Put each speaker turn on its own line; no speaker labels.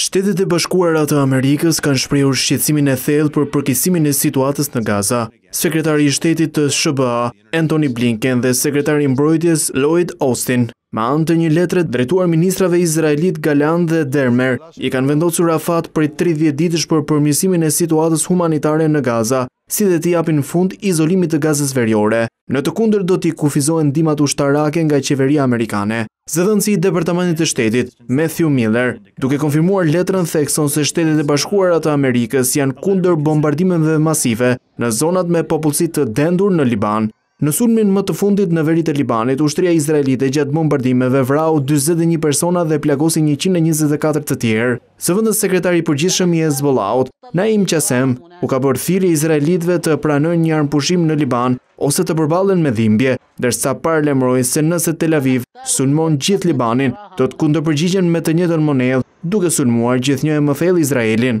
Shtetet e Bashkuara të Amerikës kanë shprehur shqetësimin e thellë për përkeqësimin e situatës në Gaza. Sekretari i Shtetit të SHBA, Antony Blinken dhe Sekretari i Mbrojtjes, Lloyd Austin, me anë të një letre drejtuar ministrave izraelitë Gallant dhe Dermer, i kanë vendosur afat prej 30 ditësh për përmirësimin e situatës humanitare në Gaza, si dhe t'i japin fund izolimit të Gazës Veriore, në të kundërt do t'i kufizohen ndihmat ushtarake nga qeveria amerikane. Zëdhënësi i Departamentit të Shtetit, Matthew Miller, duke konfirmuar letrën thekson se Shtetet e Bashkuara të Amerikës janë kundër bombardimeve masive në zonat me popullsi të dendur në Liban, Në sulmin më të fundit në veri të Libanit, ushtria izraelite gjatë bombardimeve vrau dyzet e një persona dhe plagosi njëqind e njëzet e katër të tjerë. Zëvendës sekretari i përgjithshëm i Hezbollahut, Naim Qassem, u ka bërë thirrje izraelitëve të pranojnë një armëpushim në Liban ose të përballen me dhimbje, ndërsa paralajmëroi se nëse Tel Aviv sulmon gjithë Libanin, do të kundërpërgjigjen me të njëjtën monedhë, duke sulmuar gjithnjë e më thellë Izraelin.